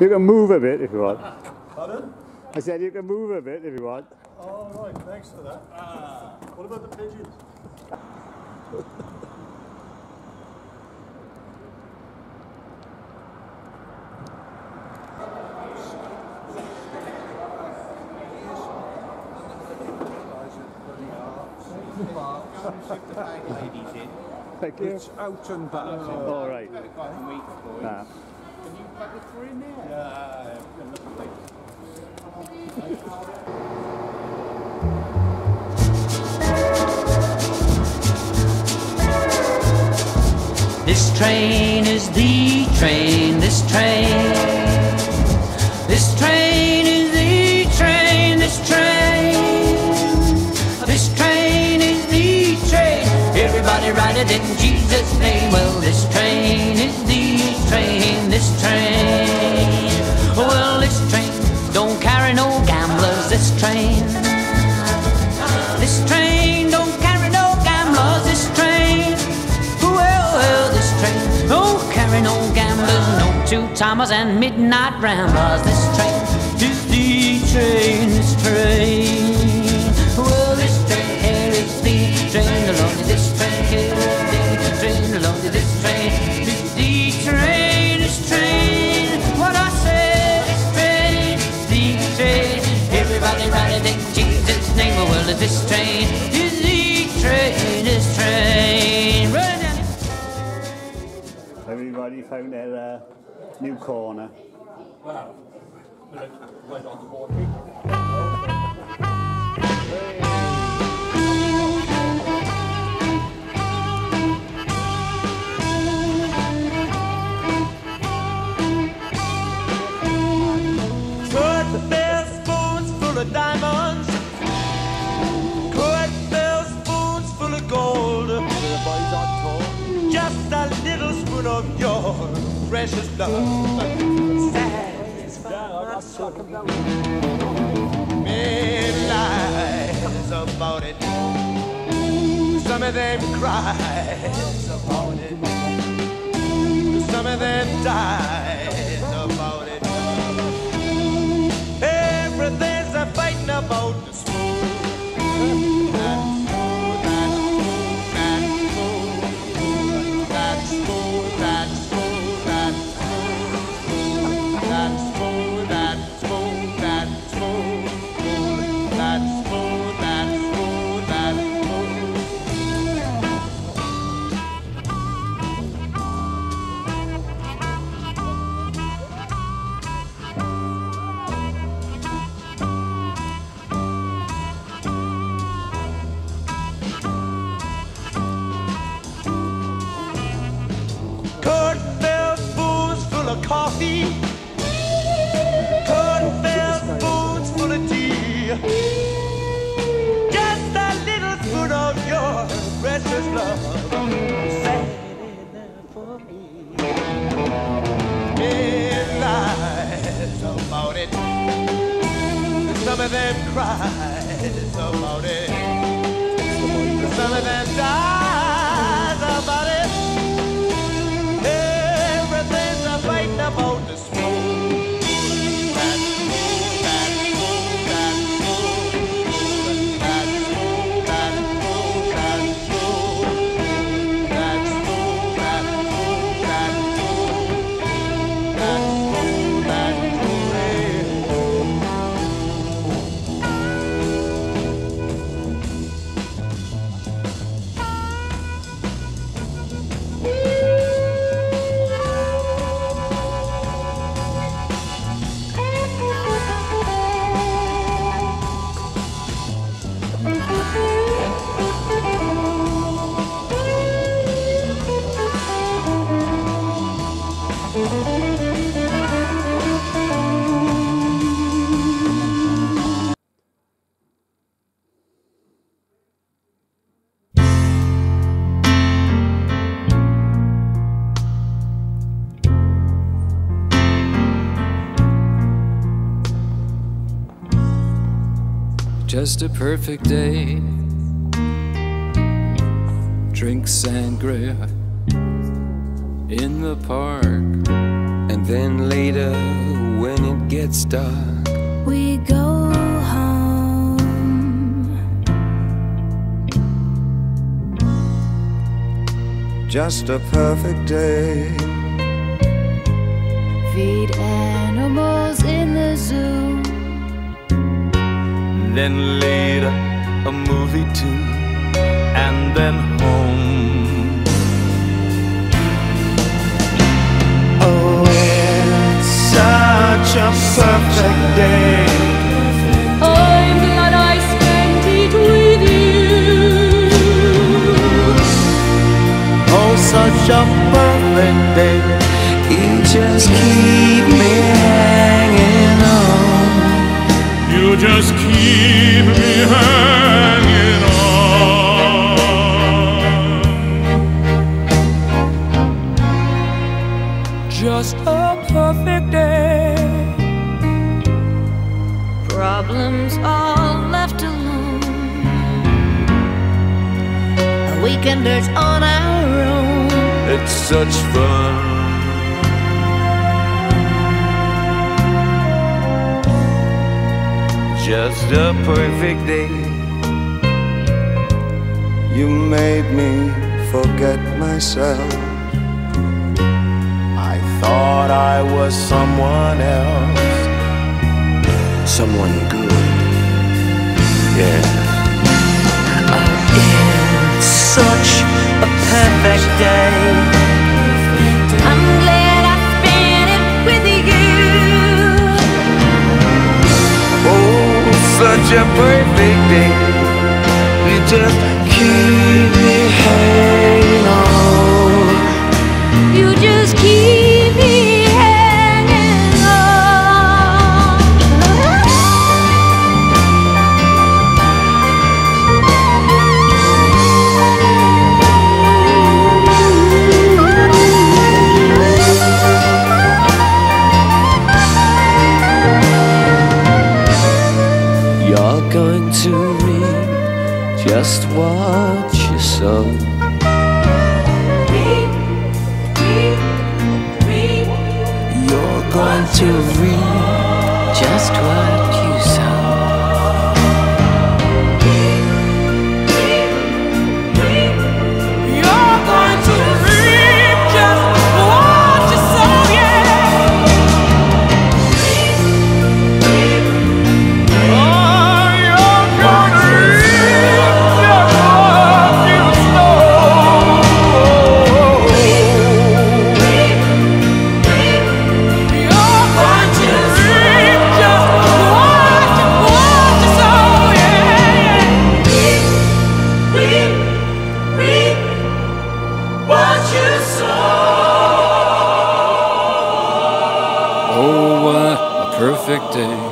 you can move a bit if you want. Pardon? I said you can move a bit if you want. Oh, right, thanks for that. What about the pigeons? Thank you. It's out and back. All right. Ah. This train is the train, this train. This train is the train, this train. This train is the train. Everybody ride it in Jesus' don't carry no gamblers, this train. This train don't carry no gamblers, this train. Well, well, this train don't carry no gamblers, no two-timers and midnight ramblers. This train the world is this train, is the train, this train. Everybody found their uh, new corner. Wow. precious love. Satisfies Men lies about it. Some of them cries about it. Some of them dies about it. Everything's a fighting about coffee. Just a perfect day. Drink sangria in the park and Then later, when it gets dark, we go home. Just a perfect day. Feed animals in the zoo. Then later, a movie too, and then home. Oh, it's such a perfect day. I'm glad I spent it with you. Oh, such a perfect day. you just keep just keep me hanging on. Just a perfect day. Problems all left alone. A Weekenders on our own. It's such fun. Just a perfect day. You made me forget myself. I thought I was someone else. Someone good. Yeah. Such a perfect day. You just keep just what you sow. You're going to reap just what perfect day.